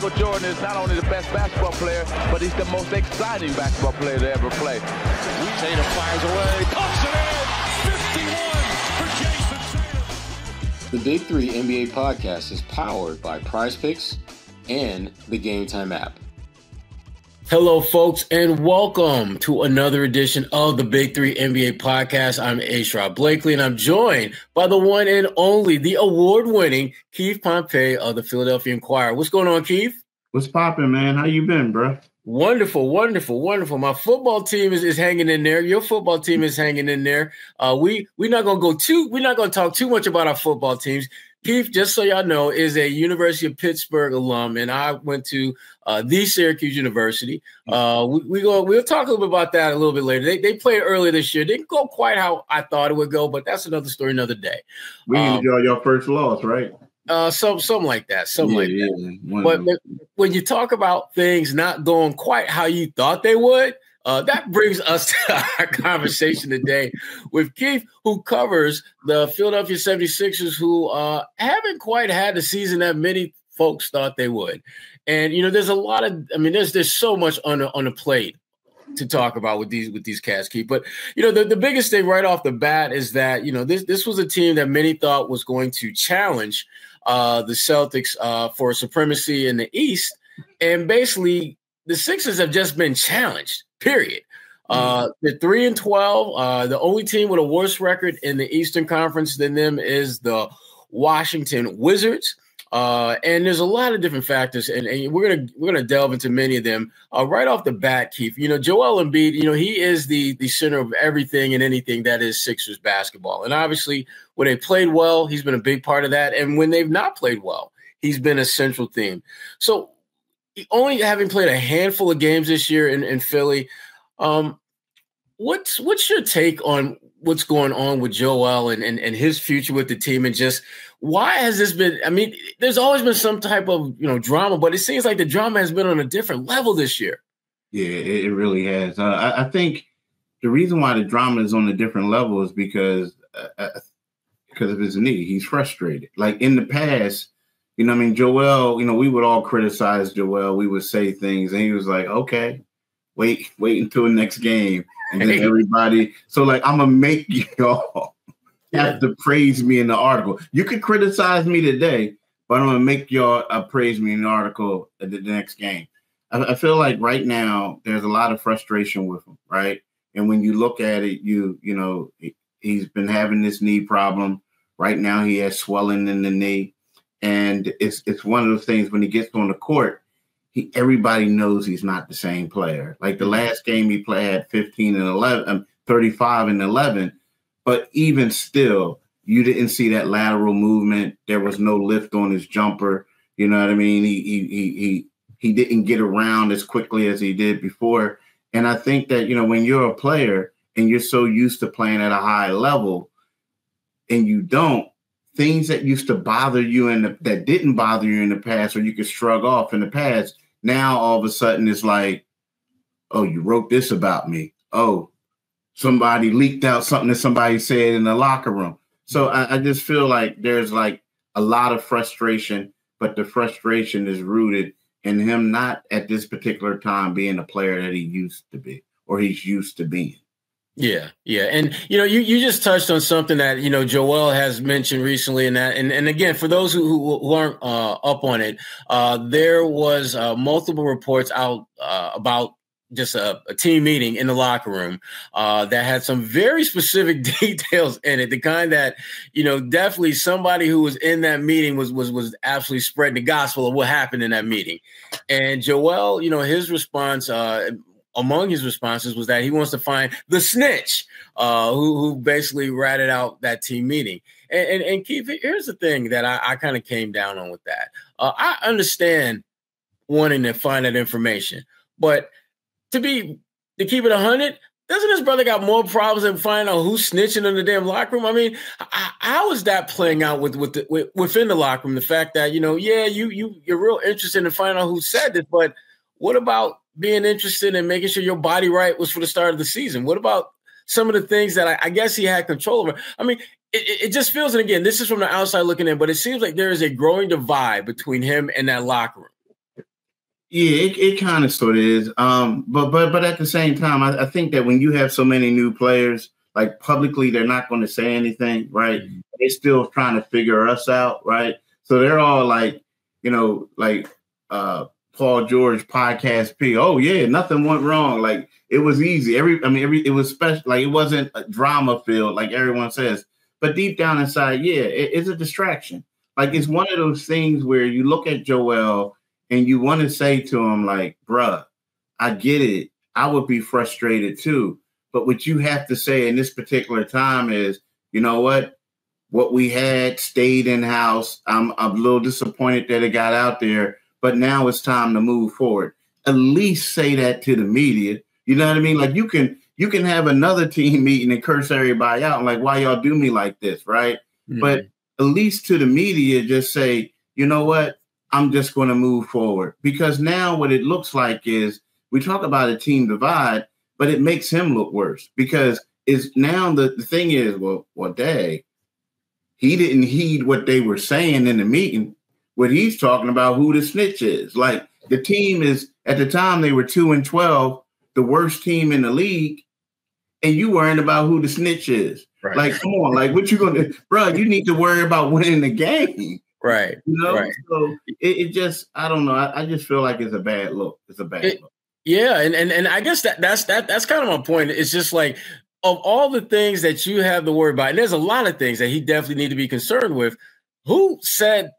Michael Jordan is not only the best basketball player, but he's the most exciting basketball player to ever play. Tatum fires away, pumps it in, 51 for Jayson Tatum. The Big Three NBA podcast is powered by Prize Picks and the Game Time app. Hello, folks, and welcome to another edition of the Big Three NBA podcast. I'm A. Sherrod Blakely, and I'm joined by the one and only, the award-winning Keith Pompey of the Philadelphia Inquirer. What's going on, Keith? What's popping, man? How you been, bro? Wonderful, wonderful, wonderful. My football team is, is hanging in there. Your football team is hanging in there. Uh, we we're not gonna go too. We're not gonna talk too much about our football teams. Keith, just so y'all know, is a University of Pittsburgh alum, and I went to uh, the Syracuse University. Mm. Uh, we, we, go. We'll talk a little bit about that a little bit later. They, they played earlier this year. Didn't go quite how I thought it would go, but that's another story, another day. We um, enjoy your first loss, right? Uh, some something like that, something yeah, like that. But when you talk about things not going quite how you thought they would, uh, that brings us to our conversation today with Keith, who covers the Philadelphia 76ers, who uh, haven't quite had the season that many folks thought they would. And you know, there's a lot of, I mean, there's there's so much on the, on the plate to talk about with these with these cats, Keith. But you know, the, the biggest thing right off the bat is that you know this this was a team that many thought was going to challenge uh, the Celtics uh, for supremacy in the East, and basically the Sixers have just been challenged Period. Uh, mm-hmm. the three and twelve. Uh, the only team with a worse record in the Eastern Conference than them is the Washington Wizards. Uh, and there's a lot of different factors, and, and, we're gonna we're gonna delve into many of them uh, right off the bat. Keith, you know, Joel Embiid, you know, he is the the center of everything and anything that is Sixers basketball. And obviously, when they played well, he's been a big part of that. And when they've not played well, he's been a central theme. So only having played a handful of games this year in, in Philly, um, what's what's your take on what's going on with Joel and, and and his future with the team and just why has this been I mean there's always been some type of you know drama but it seems like the drama has been on a different level this year. Yeah, it, it really has. Uh, I, I, think the reason why the drama is on a different level is because uh, uh because of his knee. He's frustrated. Like in the past, you know, I mean, Joel, you know, we would all criticize Joel. We would say things, and he was like, okay, wait, wait until the next game. And then everybody, so like, I'm gonna make y'all have to praise me in the article. You can criticize me today, but I'm gonna make y'all uh, praise me in the article at the, the next game. I, I feel like right now there's a lot of frustration with him, right? And when you look at it, you you know he's been having this knee problem. Right now, he has swelling in the knee. And it's it's one of those things when he gets on the court, he everybody knows he's not the same player. Like the mm-hmm. last game he played had 15 and 11, um, 35 and 11, but even still, you didn't see that lateral movement. There was no lift on his jumper. You know what I mean? He he he he he didn't get around as quickly as he did before. And I think that you know when you're a player and you're so used to playing at a high level, and you don't, things that used to bother you and that didn't bother you in the past or you could shrug off in the past now all of a sudden it's like oh you wrote this about me. Oh somebody leaked out something that somebody said in the locker room. So I, I just feel like there's like a lot of frustration but the frustration is rooted in him not at this particular time being a player that he used to be or he's used to being yeah, yeah, and you know, you, you just touched on something that you know Joel has mentioned recently, and that, and, and again, for those who, who aren't uh, up on it, uh, there was uh, multiple reports out uh, about just a, a, team meeting in the locker room uh, that had some very specific details in it. The kind that you know, definitely somebody who was in that meeting was was was absolutely spreading the gospel of what happened in that meeting. And Joel, you know, his response uh, among his responses was that he wants to find the snitch uh, who, who basically ratted out that team meeting. And, and, and Keith, here's the thing that I, I kind of came down on with that. Uh, I understand wanting to find that information, but to be to keep it hundred, doesn't his brother got more problems than finding out who's snitching in the damn locker room? I mean, how is that playing out with, with, the, with within the locker room? The fact that you know, yeah, you you you're real interested in finding out who said this, but what about being interested in making sure your body right was for the start of the season? What about some of the things that I, I guess he had control over? I mean, it, it, just feels, and again, this is from the outside looking in, but it seems like there is a growing divide between him and that locker room. Yeah, it, it kind of sort of is. Um, but but but at the same time, I, I, think that when you have so many new players, like publicly, they're not going to say anything, right? Mm-hmm. They're still trying to figure us out, right? So they're all like, you know, like uh Paul George podcast P. Oh yeah, nothing went wrong. Like it was easy. Every I mean, every it was special. Like it wasn't a drama filled, like everyone says. But deep down inside, yeah, it, it's a distraction. Like it's one of those things where you look at Joel and you want to say to him, like, bruh, I get it. I would be frustrated too. But what you have to say in this particular time is, you know what? What we had stayed in house. I'm, I'm a little disappointed that it got out there, but now it's time to move forward. At least say that to the media. You know what I mean? Like you can you can have another team meeting and curse everybody out, like why y'all do me like this, right? Mm-hmm. But at least to the media, just say, you know what? I'm just going to move forward. Because now what it looks like is we talk about a team divide, but it makes him look worse because is now the, the thing is, well, well, day he didn't heed what they were saying in the meeting. What he's talking about who the snitch is. Like the team is at the time they were two and twelve, the worst team in the league, and you worrying about who the snitch is. Right. Like, come on, like what you gonna, bro? You need to worry about winning the game. Right. You know, right. so it, it, just, I don't know. I, I, just feel like it's a bad look. It's a bad it, look. Yeah, and, and and I guess that that's that that's kind of my point. It's just like of all the things that you have to worry about, and there's a lot of things that he definitely need to be concerned with. Who said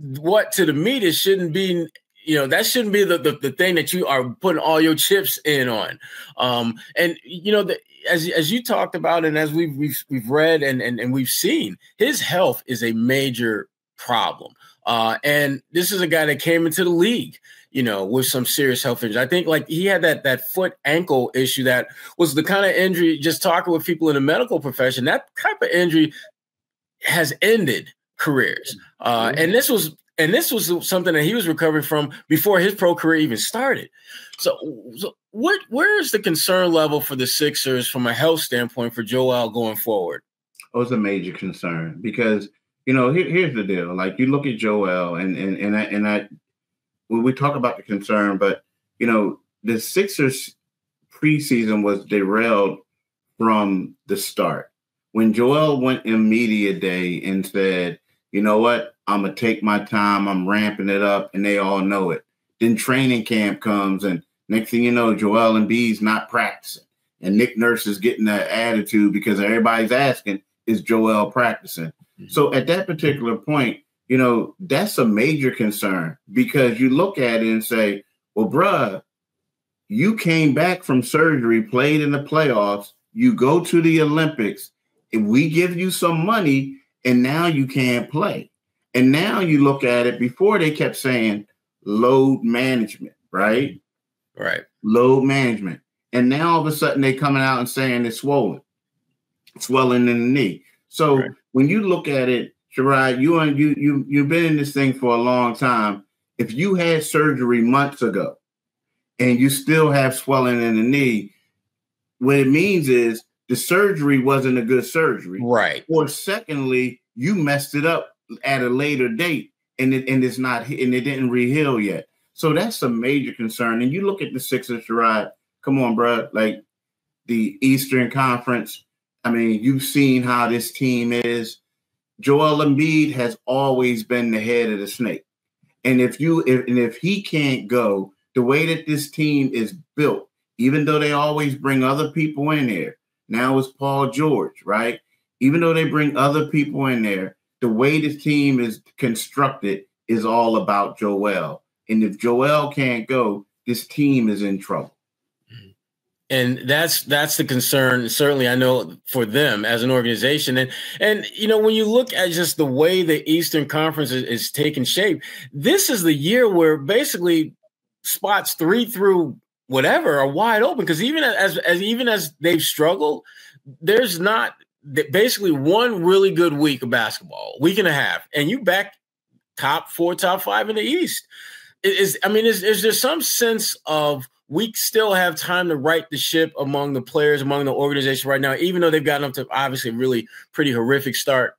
what to the media shouldn't be you know that shouldn't be the, the, the thing that you are putting all your chips in on. Um and you know the, as as you talked about and as we've we've, we've read and, and and we've seen his health is a major problem. Uh and this is a guy that came into the league you know with some serious health injury i think like he had that that foot ankle issue that was the kind of injury just talking with people in the medical profession that type of injury has ended careers uh and this was and this was something that he was recovering from before his pro career even started. So, so what where is the concern level for the Sixers from a health standpoint for Joel going forward? Oh, it's a major concern because you know here, here's the deal. Like you look at Joel and and and I, and I when we talk about the concern, but you know the Sixers preseason was derailed from the start when Joel went in media day and said, "You know what? I'm gonna take my time. I'm ramping it up, and they all know it. Then training camp comes, and next thing you know, Joel Embiid's not practicing, and Nick Nurse is getting that attitude because everybody's asking, "Is Joel practicing?" Mm-hmm. So at that particular point, you know that's a major concern because you look at it and say, "Well, bruh, you came back from surgery, played in the playoffs, you go to the Olympics, if we give you some money, and now you can't play." And now you look at it, before they kept saying load management, right? Right. Load management. And now all of a sudden they coming out and saying it's swollen, swelling in the knee. So right. when you look at it, Sherrod, you and you you you've been in this thing for a long time. If you had surgery months ago and you still have swelling in the knee, what it means is the surgery wasn't a good surgery. Right. Or secondly, you messed it up at a later date and it and it's not and it didn't reheal yet. So that's a major concern. And you look at the Sixers, Sherrod, come on, bro. Like the Eastern Conference. I mean, you've seen how this team is. Joel Embiid has always been the head of the snake. And if you if, and if he can't go, the way that this team is built, even though they always bring other people in there, now it's Paul George, right? Even though they bring other people in there, the way this team is constructed is all about Joel. And if Joel can't go, this team is in trouble. And that's that's the concern. Certainly, I know for them as an organization, and and you know when you look at just the way the Eastern Conference is, is taking shape, this is the year where basically spots three through whatever are wide open. Because even as as even as they've struggled, there's not basically one really good week of basketball, week and a half, and you back top four, top five in the East. Is I mean, is, is there some sense of we still have time to right the ship among the players, among the organization right now, even though they've gotten up to obviously really pretty horrific start?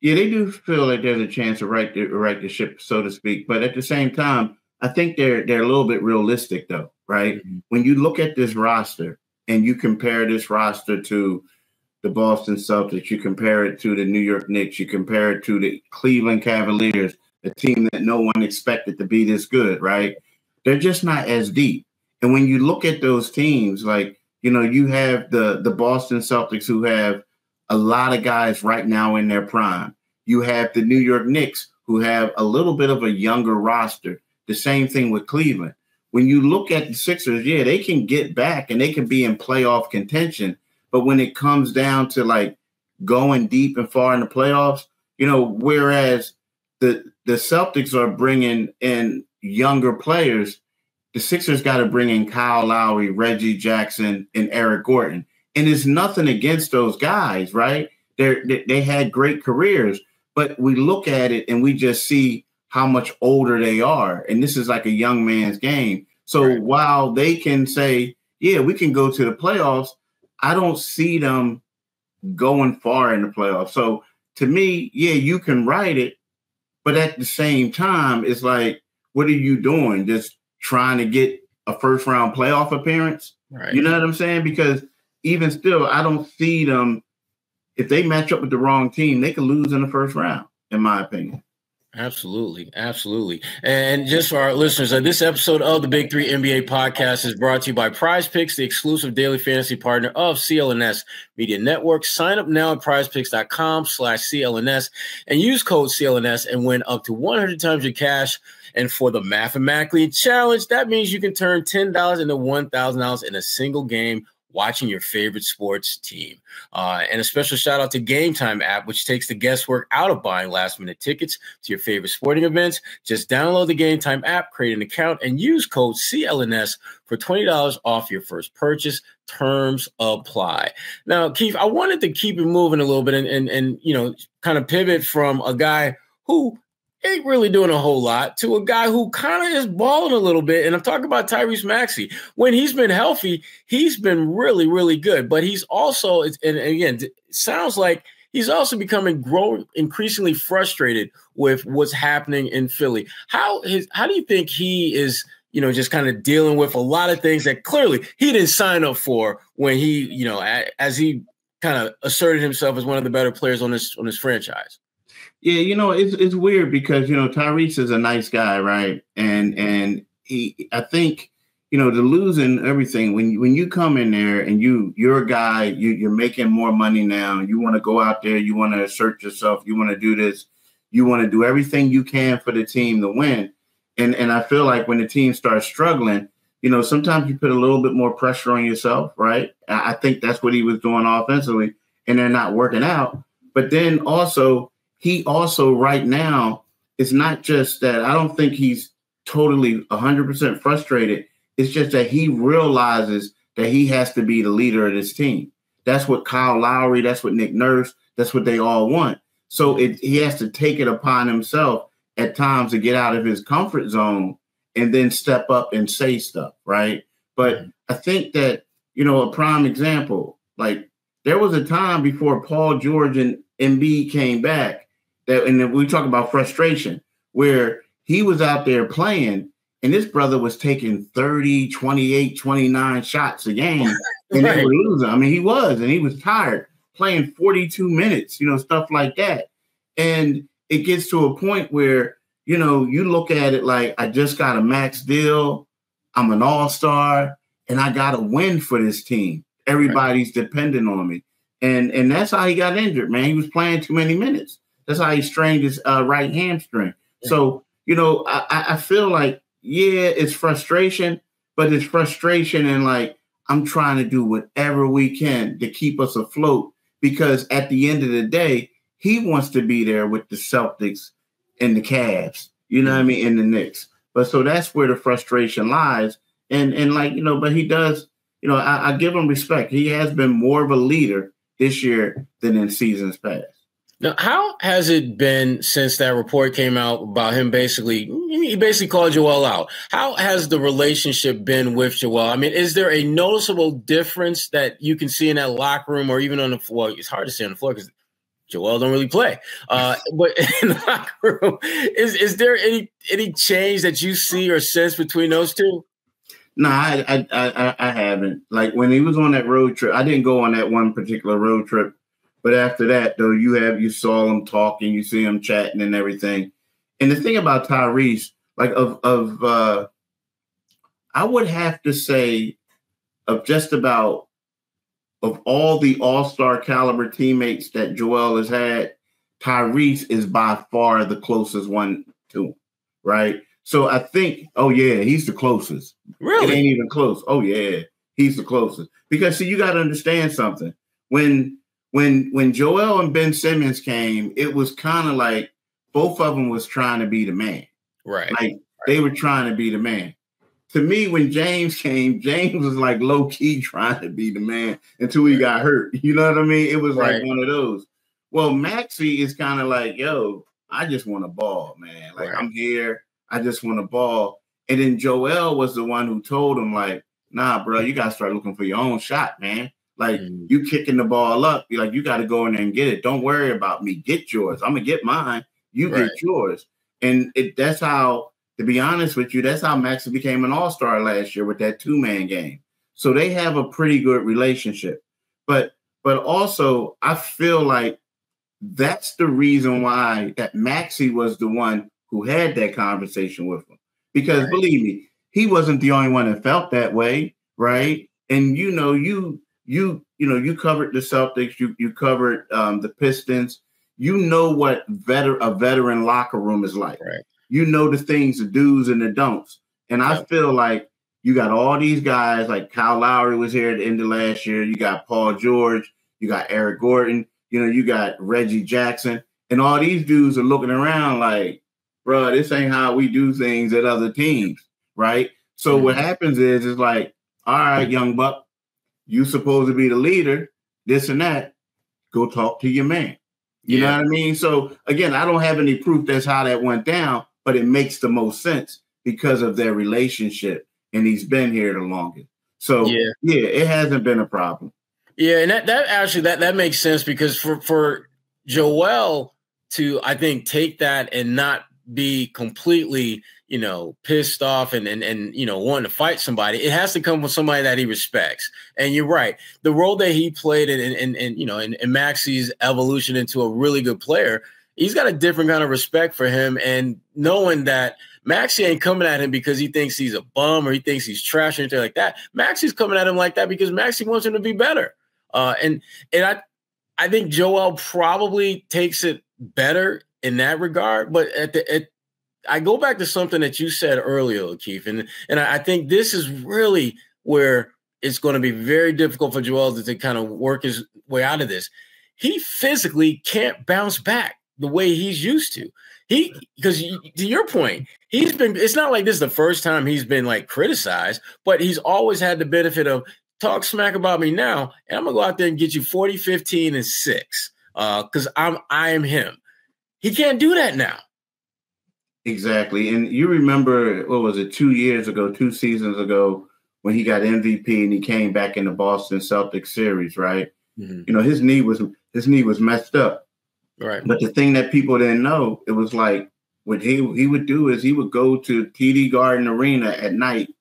Yeah, they do feel like there's a chance to right the right the ship, so to speak. But at the same time, I think they're they're a little bit realistic though, right? Mm-hmm. When you look at this roster and you compare this roster to the Boston Celtics, you compare it to the New York Knicks, you compare it to the Cleveland Cavaliers, a team that no one expected to be this good, right? They're just not as deep. And when you look at those teams, like, you know, you have the the Boston Celtics who have a lot of guys right now in their prime. You have the New York Knicks who have a little bit of a younger roster. The same thing with Cleveland. When you look at the Sixers, yeah, they can get back and they can be in playoff contention, but when it comes down to like going deep and far in the playoffs, you know, whereas the the Celtics are bringing in younger players, the Sixers got to bring in Kyle Lowry, Reggie Jackson, and Eric Gordon. And it's nothing against those guys, right? They're, they they had great careers, but we look at it and we just see how much older they are, and this is like a young man's game. So right. while they can say, "Yeah, we can go to the playoffs," I don't see them going far in the playoffs. So to me, yeah, you can write it, but at the same time, it's like, what are you doing? Just trying to get a first round playoff appearance? Right. You know what I'm saying? Because even still, I don't see them. If they match up with the wrong team, they could lose in the first round, in my opinion. Absolutely, absolutely. And just for our listeners, uh, this episode of the Big Three NBA podcast is brought to you by Prize Picks, the exclusive daily fantasy partner of CLNS Media Network. Sign up now at prizepicks.com slash CLNS and use code CLNS and win up to 100 times your cash. And for the mathematically challenge, that means you can turn $10 into $1,000 in a single game watching your favorite sports team. Uh, and a special shout out to Game Time app, which takes the guesswork out of buying last minute tickets to your favorite sporting events. Just download the Game Time app, create an account, and use code CLNS for $20 off your first purchase. Terms apply. Now, Keith, I wanted to keep it moving a little bit and, and, and you know, kind of pivot from a guy who ain't really doing a whole lot to a guy who kind of is balling a little bit. And I'm talking about Tyrese Maxey. When he's been healthy, he's been really, really good. But he's also, and again, sounds like he's also becoming growing increasingly frustrated with what's happening in Philly. How his how do you think he is? You know, just kind of dealing with a lot of things that clearly he didn't sign up for when he, you know, as he kind of asserted himself as one of the better players on this on this franchise. Yeah, you know, it's it's weird because you know Tyrese is a nice guy, right? And mm-hmm. and he, I think, you know, the losing everything when when you come in there and you you're a guy, you you're making more money now. You want to go out there, you want to assert yourself, you want to do this, you want to do everything you can for the team to win. And and I feel like when the team starts struggling, you know, sometimes you put a little bit more pressure on yourself, right? I, I think that's what he was doing offensively, and they're not working out. But then also he also right now it's not just that I don't think he's totally 100% frustrated. It's just that he realizes that he has to be the leader of this team. That's what Kyle Lowry, that's what Nick Nurse, that's what they all want. So it, he has to take it upon himself at times to get out of his comfort zone and then step up and say stuff, right? But mm-hmm. I think that, you know, a prime example, like there was a time before Paul George and Embiid came back that and we talk about frustration where he was out there playing and this brother was taking 30 28 29 shots a game and right. they were losing. I mean he was and he was tired playing 42 minutes you know stuff like that. And it gets to a point where you know you look at it like i just got a max deal. I'm an all-star and i got to win for this team. Everybody's right. dependent on me. And and that's how he got injured man. He was playing too many minutes that's how he strained his uh, right hamstring. So, you know, I, I feel like, yeah, it's frustration, but it's frustration and like, I'm trying to do whatever we can to keep us afloat because at the end of the day, he wants to be there with the Celtics and the Cavs, you know what I mean, in the Knicks. But so that's where the frustration lies. And and like, you know, but he does, you know, I, I give him respect. He has been more of a leader this year than in seasons past. Now, how has it been since that report came out about him basically, he basically called Joel out? How has the relationship been with Joel? I mean, is there a noticeable difference that you can see in that locker room or even on the floor? It's hard to say on the floor because Joel don't really play. Uh, but in the locker room, is is there any any change that you see or sense between those two? No, I, I I I haven't. Like when he was on that road trip, I didn't go on that one particular road trip. But after that, though, you have you saw him talking, you see him chatting and everything. And the thing about Tyrese, like of of uh I would have to say of just about of all the all-star caliber teammates that Joel has had, Tyrese is by far the closest one to him, right? So I think, oh yeah, he's the closest. Really? It ain't even close. Oh yeah, he's the closest. Because see, you got to understand something. When when when Joel and Ben Simmons came, it was kind of like both of them was trying to be the man. Right. Like right. they were trying to be the man. To me, when James came, James was like low key trying to be the man until he got hurt. You know what I mean? It was right. like one of those. Well, Maxey is kind of like, yo, I just want a ball, man. Like right. I'm here. I just want a ball. And then Joel was the one who told him, like, nah, bro, you gotta start looking for your own shot, man. Like mm. you kicking the ball up, you like you got to go in there and get it. Don't worry about me. Get yours. I'm gonna get mine. You right. get yours. And it that's how, to be honest with you, that's how Max became an all-star last year with that two-man game. So they have a pretty good relationship. But but also I feel like that's the reason why that Maxey was the one who had that conversation with him. Because right. believe me, he wasn't the only one that felt that way, right? And you know, you you you know you covered the Celtics, you you covered um, the Pistons. You know what veteran a veteran locker room is like. Right. You know the things, the do's and the don'ts. And I feel like you got all these guys like Kyle Lowry was here at the end of last year. You got Paul George. You got Eric Gordon. You know you got Reggie Jackson, and all these dudes are looking around like, bro, this ain't how we do things at other teams, right? So mm-hmm. what happens is, it's like, all right, young buck, you supposed to be the leader, this and that. Go talk to your man. You yeah. know what I mean? So again, I don't have any proof that's how that went down, but it makes the most sense because of their relationship, and he's been here the longest. So yeah, yeah, it hasn't been a problem. Yeah, and that that actually that that makes sense because for for Joel to I think take that and not be completely you know, pissed off and and and you know, wanting to fight somebody, it has to come from somebody that he respects. And you're right, the role that he played in and and you know, in, in Maxey's evolution into a really good player, he's got a different kind of respect for him, and knowing that. Maxey ain't coming at him because he thinks he's a bum or he thinks he's trash or anything like that. Maxey's coming at him like that because Maxey wants him to be better. Uh, and and I I think Joel probably takes it better in that regard. But at the at I go back to something that you said earlier, Keith, and and I think this is really where it's going to be very difficult for Joel to, to kind of work his way out of this. He physically can't bounce back the way he's used to. He because to your point, he's been. It's not like this is the first time he's been like criticized, but he's always had the benefit of talk smack about me now, and I'm gonna go out there and get you 40, 15, and six. Uh, because I'm I am him. He can't do that now. Exactly. And you remember, what was it, two years ago, two seasons ago, when he got MVP and he came back in the Boston Celtics series, right? Mm-hmm. You know, his knee was his knee was messed up. Right. But the thing that people didn't know, it was like what he he would do is he would go to TD Garden Arena at night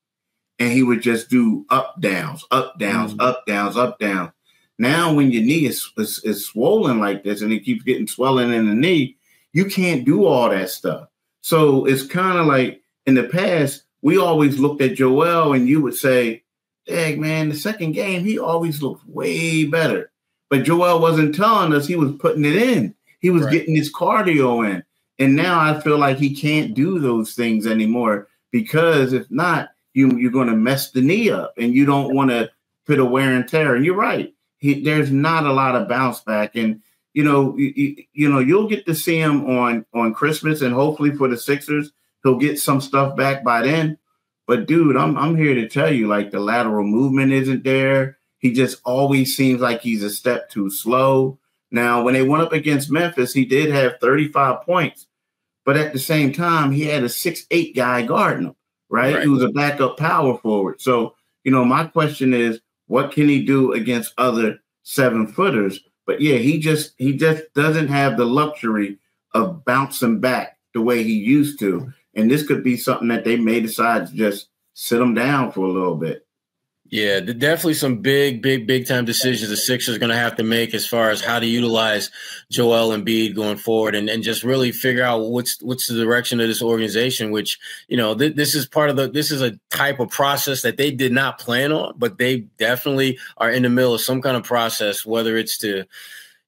and he would just do up downs, up downs, mm-hmm. up downs, up downs. Now when your knee is, is is swollen like this and it keeps getting swelling in the knee, you can't do all that stuff. So it's kind of like in the past, we always looked at Joel and you would say, Dang, man, the second game, he always looked way better. But Joel wasn't telling us he was putting it in. He was right. getting his cardio in. And now I feel like he can't do those things anymore because if not, you, you're going to mess the knee up and you don't want to put a wear and tear. And you're right. He, there's not a lot of bounce back. And you know, you, you, know, you'll get to see him on on Christmas, and hopefully for the Sixers, he'll get some stuff back by then. But dude, I'm I'm here to tell you, like the lateral movement isn't there. He just always seems like he's a step too slow. Now, when they went up against Memphis, he did have 35 points, but at the same time, he had a six-eight guy guarding him, right? right? He was a backup power forward. So, you know, my question is, what can he do against other seven footers? But yeah, he just he just doesn't have the luxury of bouncing back the way he used to. And this could be something that they may decide to just sit him down for a little bit. Yeah, definitely some big, big, big time decisions the Sixers are going to have to make as far as how to utilize Joel Embiid going forward, and, and just really figure out what's what's the direction of this organization. Which you know, th- this is part of the this is a type of process that they did not plan on, but they definitely are in the middle of some kind of process, whether it's to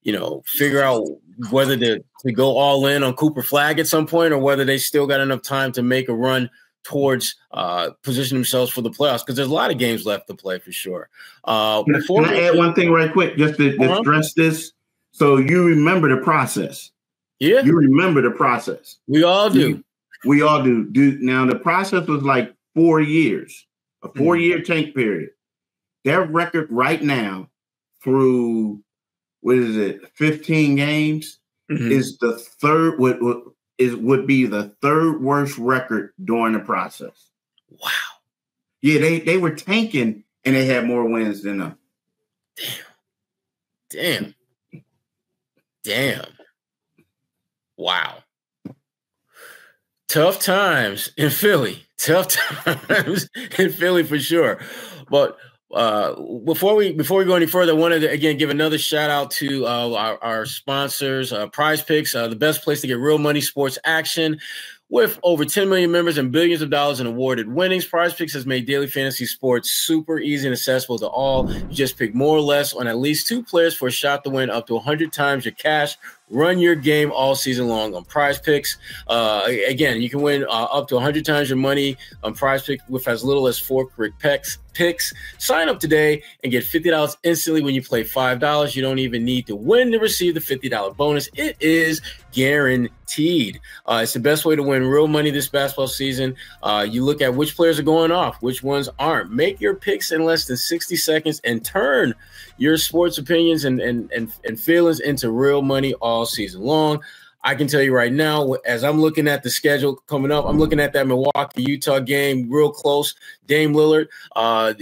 you know figure out whether to, to go all in on Cooper Flagg at some point, or whether they still got enough time to make a run towards uh, position themselves for the playoffs because there's a lot of games left to play for sure. Uh, before Can I add one thing right quick just to, uh-huh. stress this? So you remember the process. Yeah, you remember the process. We all do. We, we all do. Do now the process was like four years, a four year mm-hmm. tank period. Their record right now through what is it, 15 games, mm-hmm. is the third. What, what is would be the third worst record during the process. Wow. Yeah, they they were tanking and they had more wins than them. Damn. Damn. Damn. Wow. Tough times in Philly. Tough times in Philly for sure. But uh, before we before we go any further, I wanted to again give another shout out to uh, our, our, sponsors, uh, Prize Picks, uh, the best place to get real money sports action. With over 10 million members and billions of dollars in awarded winnings, Prize Picks has made daily fantasy sports super easy and accessible to all. You just pick more or less on at least two players for a shot to win up to 100 times your cash Run your game all season long on Prize Picks. Uh, again, you can win uh, up to 100 times your money on Prize Picks with as little as four correct picks. Picks. Sign up today and get $50 instantly when you play $5. You don't even need to win to receive the $50 bonus. It is guaranteed. Uh, it's the best way to win real money this basketball season. Uh, you look at which players are going off, which ones aren't. Make your picks in less than 60 seconds and turn your sports opinions and, and, and, and feelings into real money all season long. I can tell you right now, as I'm looking at the schedule coming up, I'm looking at that Milwaukee Utah game real close. Dame Lillard, uh,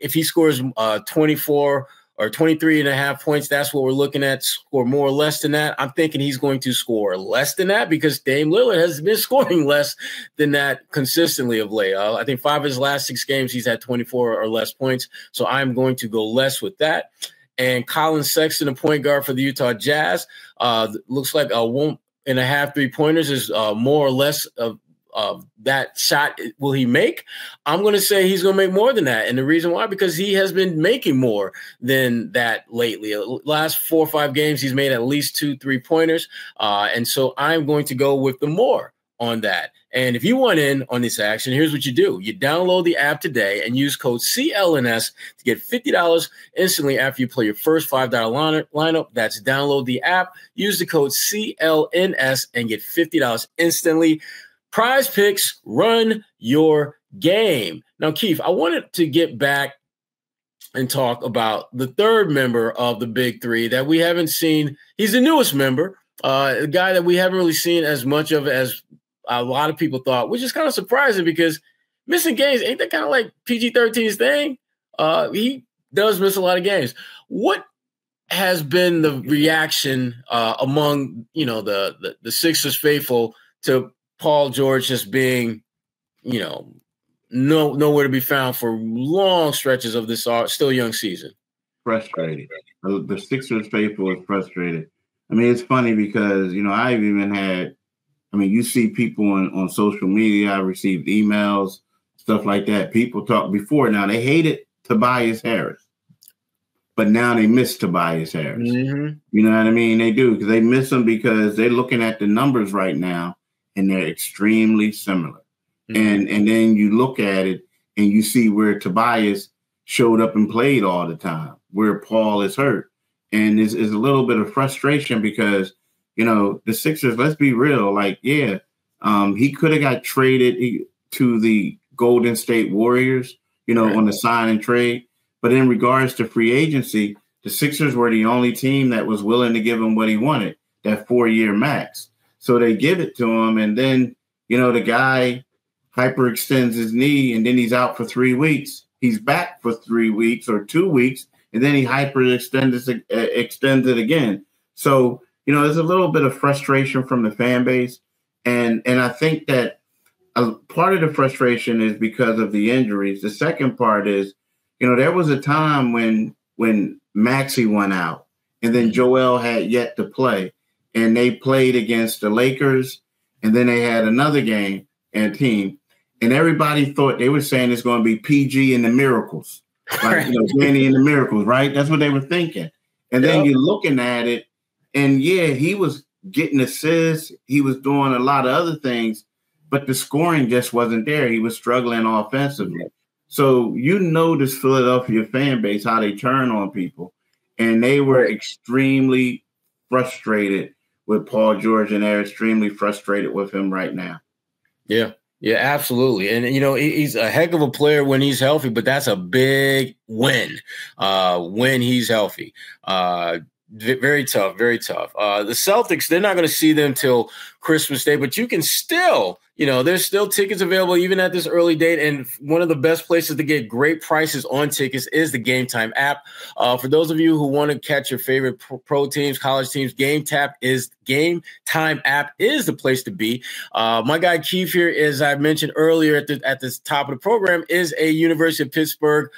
if he scores uh, 24 or 23 and a half points. That's what we're looking at. Score more or less than that. I'm thinking he's going to score less than that because Dame Lillard has been scoring less than that consistently of late. Uh, I think five of his last six games, he's had 24 or less points. So I'm going to go less with that. And Collin Sexton, a point guard for the Utah Jazz, uh, looks like a one and a half three pointers is uh, more or less of uh, that shot will he make? I'm going to say he's going to make more than that. And the reason why, because he has been making more than that lately. Last four or five games, he's made at least two three pointers. Uh, and so I'm going to go with the more on that. And if you want in on this action, here's what you do you download the app today and use code CLNS to get $50 instantly after you play your first $5 lineup. That's download the app, use the code CLNS, and get $50 instantly. Prize picks run your game. Now, Keith, I wanted to get back and talk about the third member of the big three that we haven't seen. He's the newest member, uh, a guy that we haven't really seen as much of as a lot of people thought, which is kind of surprising because missing games ain't that kind of like PG 13's thing. Uh, he does miss a lot of games. What has been the reaction uh, among you know the, the the Sixers faithful to Paul George just being, you know, no nowhere to be found for long stretches of this uh, still young season. Frustrated. The Sixers faithful is frustrated. I mean, it's funny because you know I've even had. I mean, you see people on on social media. I received emails, stuff like that. People talk before now. They hated Tobias Harris, but now they miss Tobias Harris. Mm-hmm. You know what I mean? They do because they miss him because they're looking at the numbers right now and they're extremely similar. Mm-hmm. And and then you look at it and you see where Tobias showed up and played all the time, where Paul is hurt. And it's, it's a little bit of frustration because, you know, the Sixers, let's be real, like, yeah, um, he could have got traded to the Golden State Warriors, you know, right. on the sign and trade. But in regards to free agency, the Sixers were the only team that was willing to give him what he wanted, that four year max. So they give it to him, and then you know the guy hyperextends his knee, and then he's out for three weeks. He's back for three weeks or two weeks, and then he hyper extends it, uh, extends it again. So you know, there's a little bit of frustration from the fan base, and and I think that a part of the frustration is because of the injuries. The second part is, you know, there was a time when when Maxey went out, and then Joel had yet to play, and they played against the Lakers, and then they had another game and team, and everybody thought they were saying it's going to be PG and the Miracles, like you know, Danny and the Miracles, right? That's what they were thinking. And then yep. you're looking at it, and yeah, he was getting assists, he was doing a lot of other things, but the scoring just wasn't there. He was struggling offensively. So you know this Philadelphia fan base how they turn on people, and they were extremely frustrated with Paul George, and they're extremely frustrated with him right now. Yeah, yeah, absolutely. And you know, he's a heck of a player when he's healthy, but that's a big win uh, when he's healthy. Uh, very tough, very tough. Uh, the Celtics, they're not going to see them till Christmas Day, but you can still, you know, there's still tickets available even at this early date. And one of the best places to get great prices on tickets is the Game Time app. Uh, for those of you who want to catch your favorite pro, teams, college teams, Game Tap is Game Time app is the place to be. Uh, my guy Keith here, as I mentioned earlier at the at the top of the program, is a University of Pittsburgh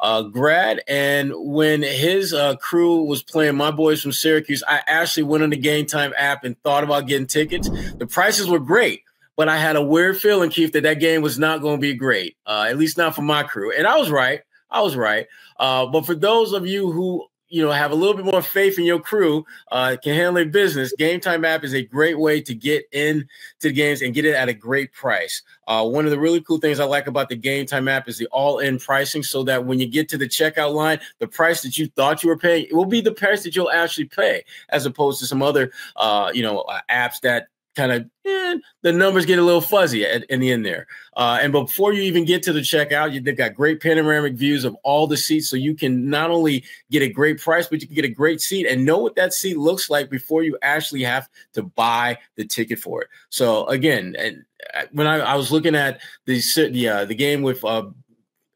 uh, grad. And when his uh, crew was playing my boys from Syracuse, I actually went on the Game Time app and thought about getting tickets. The prices were great, but I had a weird feeling, Keith, that that game was not going to be great, uh, at least not for my crew. And I was right. I was right. Uh, but for those of you who you know have a little bit more faith in your crew uh, can handle their business. Game time app is a great way to get into the games and get it at a great price. Uh, one of the really cool things i like about the game time app is the all-in pricing so that when you get to the checkout line the price that you thought you were paying will be the price that you'll actually pay as opposed to some other uh, you know uh, apps that kind of eh, the numbers get a little fuzzy at, in the end there. Uh, and before you even get to the checkout, you, they've got great panoramic views of all the seats, so you can not only get a great price, but you can get a great seat and know what that seat looks like before you actually have to buy the ticket for it. So again, and uh, when I, I was looking at the the uh, the game with uh,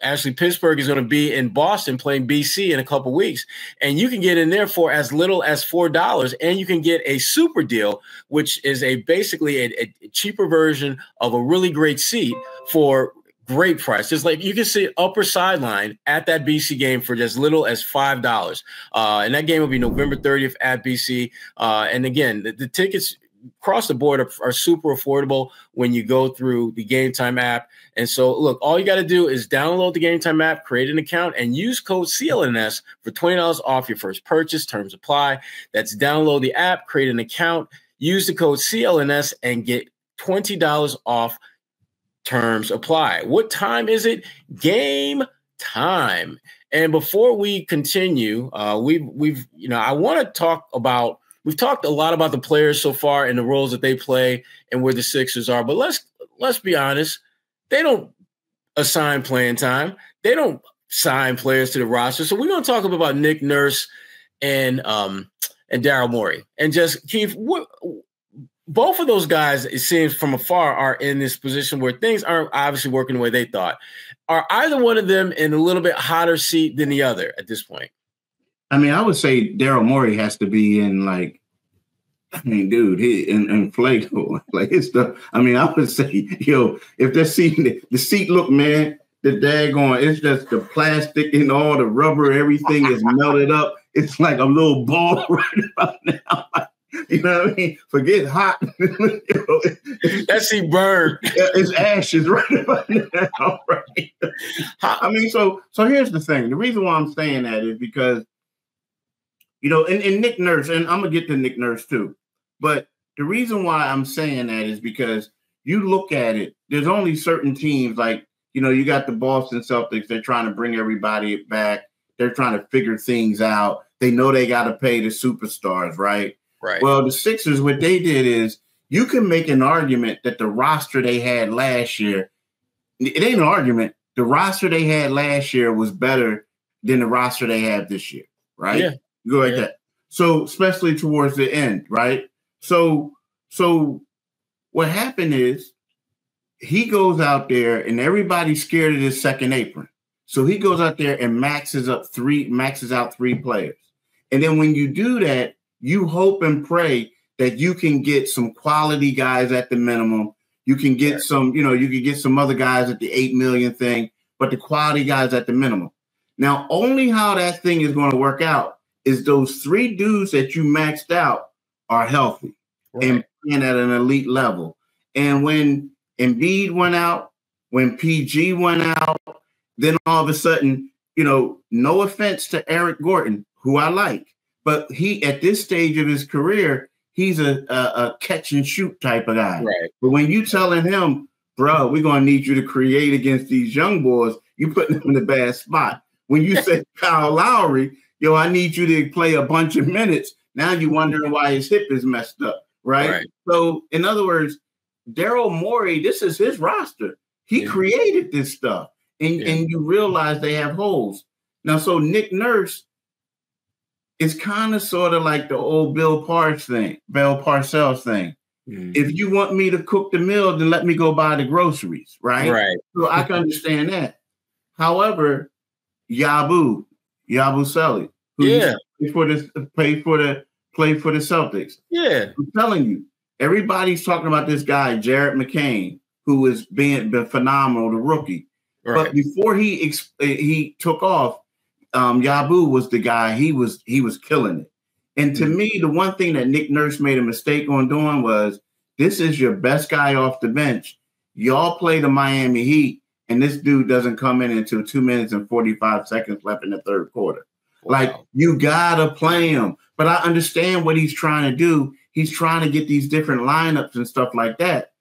Actually, Pittsburgh is going to be in Boston playing BC in a couple weeks, and you can get in there for as little as four dollars, and you can get a super deal, which is a basically a, a cheaper version of a really great seat for great price. Just like you can see upper sideline at that BC game for as little as five dollars, uh, and that game will be November 30th at BC. Uh, and again, the, the tickets across the board are, are, super affordable when you go through the Game Time app. And so, look, all you got to do is download the Game Time app, create an account, and use code CLNS for twenty dollars off your first purchase. Terms apply. That's download the app, create an account, use the code CLNS, and get twenty dollars off. Terms apply. What time is it? Game time. And before we continue, uh, we've we've you know I want to talk about we've talked a lot about the players so far and the roles that they play and where the Sixers are. But let's let's be honest, they don't assign playing time. They don't sign players to the roster. So we're going to talk about Nick Nurse and um and Daryl Morey and just Keith. What both of those guys, it seems from afar, are in this position where things aren't obviously working the way they thought. Are either one of them in a little bit hotter seat than the other at this point? I mean, I would say Daryl Morey has to be in like, I mean, dude, he in, in Flago, like it's the. I mean, I would say, yo, if that seat, the seat look, man, the daggone, it's just the plastic and all the rubber, everything is melted up. It's like a little ball right about now. You know what I mean? Forget hot. That's he burned. It's ashes right about now, right? I mean, so so here's the thing. The reason why I'm saying that is because you know, and, and Nick Nurse, and I'm gonna get to Nick Nurse too. But the reason why I'm saying that is because you look at it, there's only certain teams like, you know, you got the Boston Celtics, they're trying to bring everybody back, they're trying to figure things out. They know they got to pay the superstars, right? Right. Well, the Sixers, what they did is you can make an argument that the roster they had last year, it ain't an argument. The roster they had last year was better than the roster they have this year, right? Yeah. Go like yeah. that. So especially towards the end, right? So so what happened is he goes out there and everybody's scared of his second apron. So he goes out there and maxes up three, maxes out three players. And then when you do that, you hope and pray that you can get some quality guys at the minimum. You can get some, you know, you can get some other guys at the 8 million thing, but the quality guys at the minimum. Now, only how that thing is going to work out is those three dudes that you maxed out are healthy right. and playing at an elite level. And when Embiid went out, when PG went out, then all of a sudden, you know, no offense to Eric Gordon, who I like, but he at this stage of his career, he's a, a, a catch and shoot type of guy. Right. But when you telling him, bro, we're gonna need you to create against these young boys, you putting them in a bad spot. When you say Kyle Lowry, yo, I need you to play a bunch of minutes. Now you're wondering why his hip is messed up, right? right. So, in other words, Daryl Morey, this is his roster. He yeah. created this stuff, and yeah. and you realize they have holes. Now, so Nick Nurse is kind of sort of like the old Bill Parcells thing, Bill Parcells thing. Mm-hmm. If you want me to cook the meal, then let me go buy the groceries, right? Right. So I can understand that. However, Yabu, Yabusele, who yeah, for the play for the play for the Celtics. Yeah, I'm telling you, everybody's talking about this guy, Jared McCain, who is being been phenomenal, the rookie. Right. But before he he took off, um, Yabu was the guy. He was he was killing it. And to mm-hmm. me, the one thing that Nick Nurse made a mistake on doing was this is your best guy off the bench. Y'all play the Miami Heat, and this dude doesn't come in until two minutes and 45 seconds left in the third quarter. Wow. Like you gotta play him. But I understand what he's trying to do. He's trying to get these different lineups and stuff like that.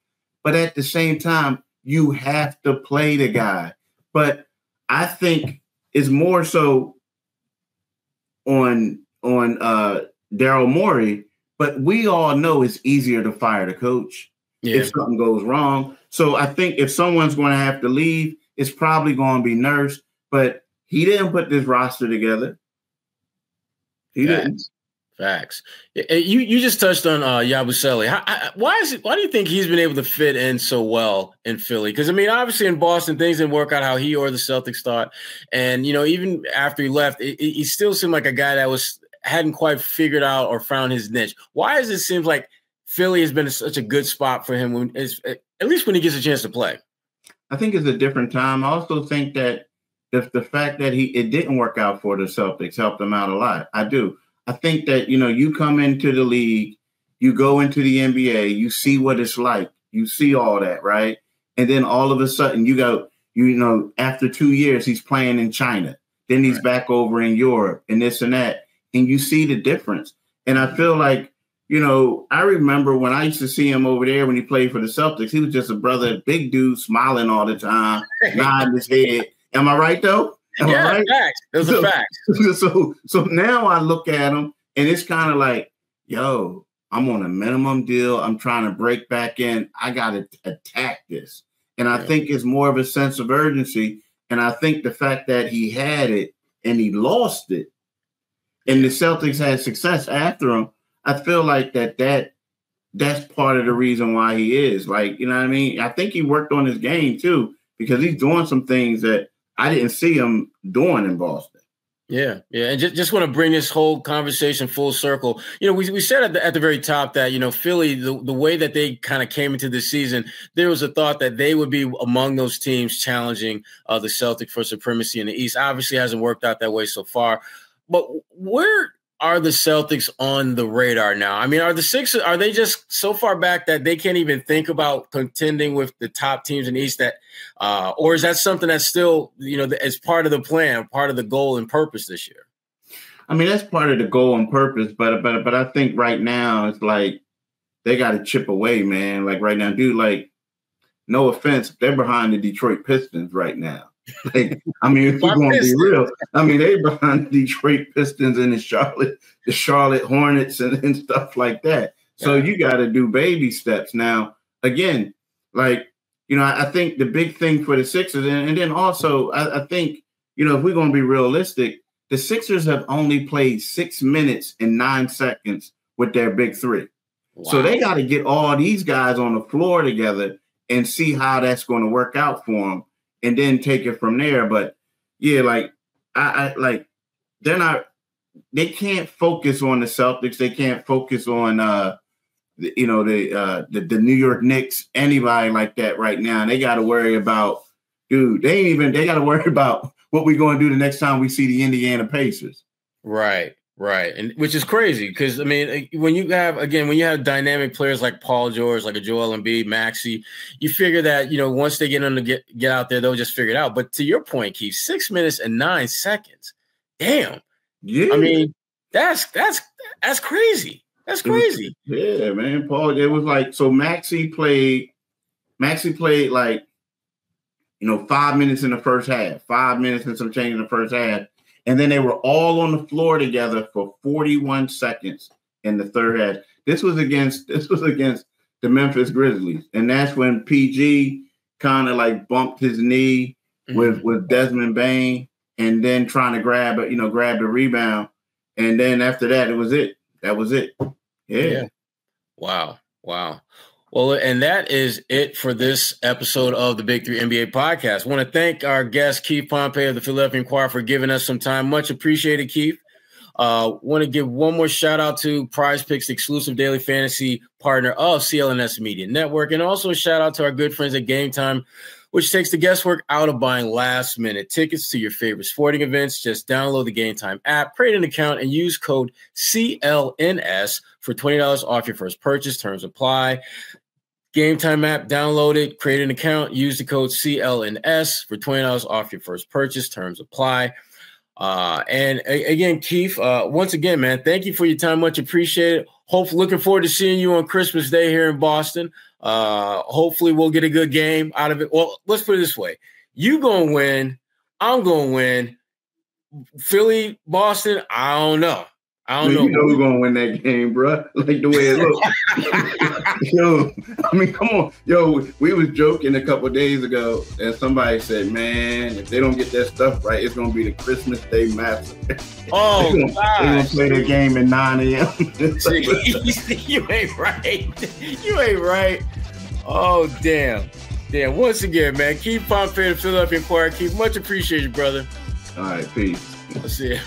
But at the same time, you have to play the guy. But I think it's more so on on uh Daryl Morey, but we all know it's easier to fire the coach yeah. if something goes wrong. So I think if someone's going to have to leave, it's probably going to be Nurse. But he didn't put this roster together. He Facts. didn't. Facts. You you just touched on uh, Yabusele. How, why is it? Why do you think he's been able to fit in so well in Philly? Because I mean, obviously in Boston things didn't work out how he or the Celtics thought, and you know even after he left, it, it, he still seemed like a guy that was hadn't quite figured out or found his niche. Why does it seem like Philly has been such a good spot for him when at least when he gets a chance to play? I think it's a different time. I also think that the, the fact that he it didn't work out for the Celtics helped him out a lot. I do. I think that you know you come into the league, you go into the NBA, you see what it's like, you see all that, right? And then all of a sudden you go, you know, after two years he's playing in China, then he's right. back over in Europe and this and that, and you see the difference. And I feel like you know, I remember when I used to see him over there when he played for the Celtics. He was just a brother, big dude, smiling all the time, nodding his head. Am I right though? Am yeah, right? facts. Those so, are facts. So, so now I look at him, and it's kind of like, yo, I'm on a minimum deal. I'm trying to break back in. I got to attack this, and I yeah. think it's more of a sense of urgency. And I think the fact that he had it and he lost it, and the Celtics had success after him I feel like that that that's part of the reason why he is. Like, you know what I mean? I think he worked on his game too, because he's doing some things that I didn't see him doing in Boston. Yeah, yeah, and just, just want to bring this whole conversation full circle. You know, we, we said at the, at the very top that you know Philly, the, the way that they kind of came into this season, there was a thought that they would be among those teams challenging uh, the Celtic for supremacy in the East. Obviously, hasn't worked out that way so far. But where are the Celtics on the radar now? I mean, are the Sixers are they just so far back that they can't even think about contending with the top teams in East? That, uh, or is that something that's still you know as part of the plan, part of the goal and purpose this year? I mean, that's part of the goal and purpose, but but but I think right now it's like they got to chip away, man. Like right now, dude. Like, no offense, they're behind the Detroit Pistons right now. Like, I mean, if we're going to be real, I mean, they behind the Detroit Pistons and the Charlotte, the Charlotte Hornets and, and stuff like that. So yeah. you got to do baby steps. Now, again, like, you know, I, I, think the big thing for the Sixers, and, and then also, I, I think, you know, if we're going to be realistic, the Sixers have only played six minutes and nine seconds with their big three. Wow. So they got to get all these guys on the floor together and see how that's going to work out for them and then take it from there. But yeah, like I, I like they're not they can't focus on the Celtics. They can't focus on uh the, you know the uh the, the New York Knicks, anybody like that right now. They got to worry about dude. They ain't even they got to worry about what we're going to do the next time we see the Indiana Pacers. Right. Right, and which is crazy because I mean, when you have again, when you have dynamic players like Paul George, like a Joel Embiid, Maxey, you figure that you know once they get on to get get out there, they'll just figure it out. But to your point, Keith, six minutes and nine seconds, damn. Yeah, I mean, that's that's that's crazy. That's crazy. Yeah, man. Paul, it was like so. Maxey played. Maxey played like, you know, five minutes in the first half, five minutes and some change in the first half and then they were all on the floor together for 41 seconds in the third half. This was against this was against the Memphis Grizzlies, and that's when PG kind of like bumped his knee mm-hmm. with with Desmond Bane and then trying to grab it, you know, grab the rebound, and then after that, it was it. That was it. Yeah. yeah. Wow. Wow. Well, and that is it for this episode of the Big Three NBA podcast. I want to thank our guest, Keith Pompey of the Philadelphia Inquirer, for giving us some time. Much appreciated, Keith. Uh, want to give one more shout out to Prize Picks, exclusive daily fantasy partner of CLNS Media Network, and also a shout out to our good friends at Game Time, which takes the guesswork out of buying last minute tickets to your favorite sporting events. Just download the Game Time app, create an account, and use code CLNS for $20 off your first purchase. Terms apply. Game Time app, download it, create an account, use the code CLNS for $20 off your first purchase. Terms apply. Uh, and a- again, Keith, uh, once again, man, thank you for your time. Much appreciated. Hopefully, looking forward to seeing you on Christmas Day here in Boston. Uh, hopefully, we'll get a good game out of it. Well, let's put it this way you to win. I'm to win. Philly, Boston, I don't know. I don't know. You know we're gonna win that game, bro. Like the way it looks. yo, I mean, come on, yo. We was joking a couple days ago, and somebody said, "Man, if they don't get that stuff right, it's gonna be the Christmas Day massacre." Oh, they gonna, play the game at nine a.m. you ain't right. You ain't right. Oh, damn. Damn. Once again, man, Keith Pompey Philadelphia Inquirer. Keep much appreciated, brother. All right, peace. I'll see you.